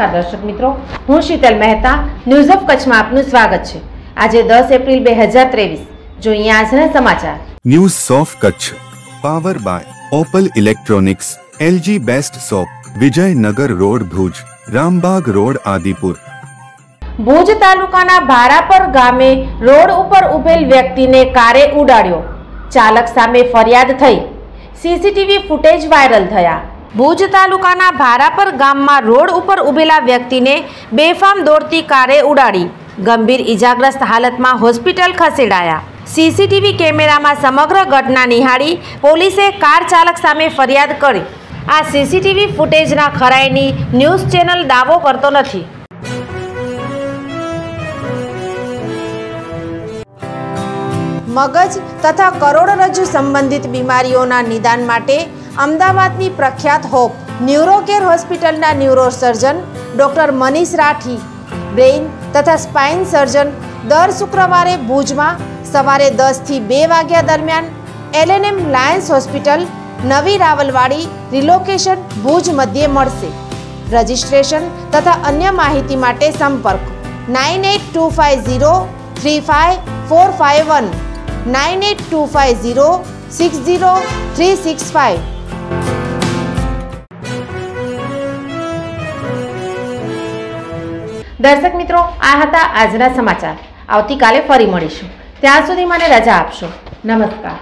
નમસ્કાર દર્શક મિત્રો હું શીતલ મહેતા ન્યૂઝ ઓફ કચ્છમાં આપનું સ્વાગત છે. આજે દસ એપ્રિલ બે હજાર ત્રેવીસ. જોઈએ આજના સમાચાર. News of Kutch power by Opal electronics LG best shop Vijaynagar road Bhuj Rambag road Adipur Bhuj તાલુકાના ભારાપર ગામે રોડ ઉપર ઉભેલ વ્યક્તિને કારે ઉડાડ્યો. ચાલક સામે ફરિયાદ થઈ. સીસીટીવી ફૂટેજ વાયરલ થયા. ભુજ તાલુકાના ભારાપર ગામમાં રોડ ઉપર ઉભેલા વ્યક્તિને બેફામ દોડતી કારે ઉડાડી. ગંભીર ઈજાગ્રસ્ત હાલતમાં હોસ્પિટલ ખસેડાયા. સીસીટીવી કેમેરામાં સમગ્ર ઘટના નિહાળી પોલીસે કાર ચાલક સામે ફરિયાદ કરી. આ સીસીટીવી ફૂટેજના ખરાઈની ન્યૂઝ ચેનલ દાવો કરતો નથી. મગજ તથા કરોડરજ્જુ સંબંધિત બીમારીઓના નિદાન માટે અમદાવાદની પ્રખ્યાત હોપ, ન્યુરોકેર હોસ્પિટલના neurosurgeon, doctor Manish Rathi, brain તથા સ્પાઇન સર્જન દર શુક્રવારે ભુજમાં સવારે દસથી બે વાગ્યા દરમિયાન એલએનએમ લાયન્સ હોસ્પિટલ, નવી રાવલવાડી રિલોકેશન ભુજ મધ્યે મળશે. રજિસ્ટ્રેશન તથા અન્ય માહિતી માટે સંપર્ક nine eight two five zero three five four five one, nine eight two five zero six zero three six five. દર્શક મિત્રો, આ હતા આજના સમાચાર. આવતીકાલે ફરી મળીશું. ત્યાં સુધી મને રજા આપશો. નમસ્કાર.